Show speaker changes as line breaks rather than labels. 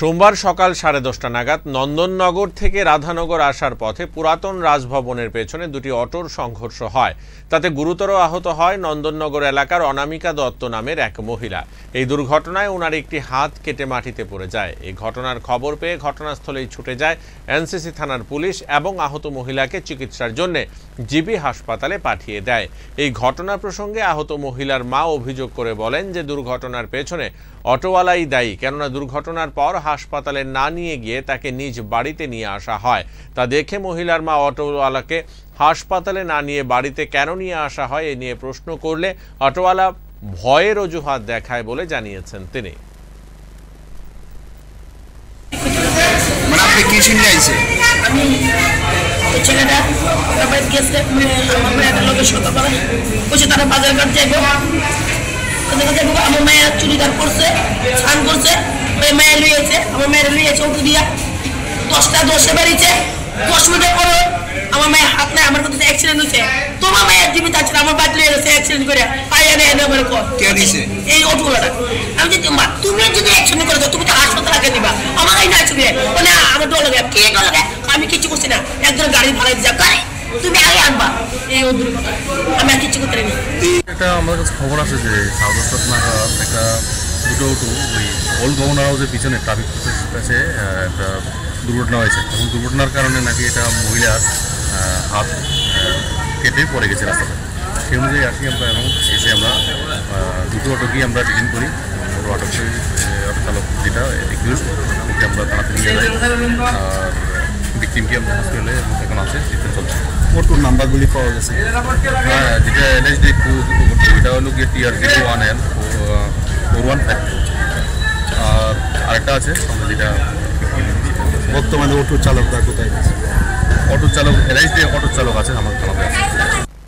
সোমবার সকাল সাড়ে দশটা নাগাদ নন্দননগর থেকে রাধানগর আসার পথে পুরাতন রাজভবনের পেছনে দুটি অটোর সংঘর্ষ হয়। তাতে গুরুতর আহত হয় নন্দননগর এলাকার অনামিকা দত্ত নামের এক মহিলা। এই দুর্ঘটনায় ওনার একটি হাত কেটে মাটিতে পড়ে যায়। এই ঘটনার খবর পেয়ে ঘটনাস্থলেই ছুটে যায় এনসিসি থানার পুলিশ এবং আহত মহিলাকে চিকিৎসার জন্য জিবি হাসপাতালে পাঠিয়ে দেয়। এই ঘটনা প্রসঙ্গে আহত মহিলার মা অভিযোগ করে বলেন যে দুর্ঘটনার পেছনে অটোওয়ালাই দায়ী। কেননা দুর্ঘটনার পর হাসপাতালে না নিয়ে গিয়ে তাকে নিজ বাড়িতে নিয়ে আসা হয়। তা দেখে মহিলার মা অটোওয়ালাকে হাসপাতালে না নিয়ে বাড়িতে কেন নিয়ে আসা হয় এ নিয়ে প্রশ্ন করলে অটোওয়ালা ভয়ের অজুহাত দেখায় বলে জানিয়েছেন তিনি।
মানে আপনি কি শুনলে আইছে
আমি ছেলেটা তারপরে গেছে মানে আমার মেয়েটার লোকের সকালবেলা বসে তারা বাজার ঘাট যাইব আমার মায়ের চুড়িদার পরছে স্নান করছে। ওই মায়ের লুইয়েছে আমার মায়ের উঠে দিয়া দশটা দশে বাড়িছে দশ মিনিটের পরে আমার মায়ের হাত নাই আমার কাছে অ্যাক্সিডেন্ট হয়েছে। তোমার মায়ের জীবিত আছে আমার বাদ লুয়ে গেছে অ্যাক্সিডেন্ট করে পাইয়া নেই এনে আমার কর
কে দিছে?
এই অটোগুলাটা আমি যদি তুমি যদি অ্যাকশন করে দাও তুমি তো হাসপাতাল আগে দিবা। আমার এই নাই চুকে ও না আমার ডর লাগে কে আমি কিছু করছি না। একজন গাড়ি ভাড়া দিয়ে গাড়ি তুমি আগে আনবা। এই আমি আর কিছু করতে পারিনি
একটা আমার কাছে খবর আছে যে সাউথ একটা দুটো অটো ওই ওল্ড গভর্নর হাউসের পিছনে ট্রাফিক পুলিশের কাছে একটা দুর্ঘটনা হয়েছে। এবং দুর্ঘটনার কারণে নাকি এটা মহিলার হাত কেটে পড়ে গেছে রাস্তাতে। সেই অনুযায়ী আসি আমরা এবং এসে আমরা দুটো অটোকেই আমরা ডিটেন করি। ওর অটোকে অটো চালক যেটা একিউজ ওকে আমরা তাড়াতাড়ি নিয়ে যাই। আর ভিকটিমকে আমরা হসপিটালে এখন আছে ট্রিটমেন্ট চলছে।
নাম্বারগুলি পাওয়া গেছে।
হ্যাঁ যেটা এনএসডি টু এটা হলো গিয়ে TR zero one L one factor আর আরেকটা আছে যেটা
বর্তমানে অটো চালকরা কোথায়
অটো চালক এলআইসি অটো চালক আছে আমাদের আছে